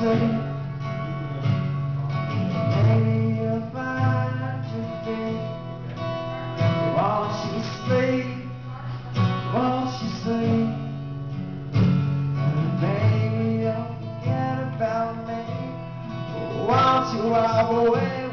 say I'll find just stay While she sleep While she sleep Maybe you'll forget about me While you are away.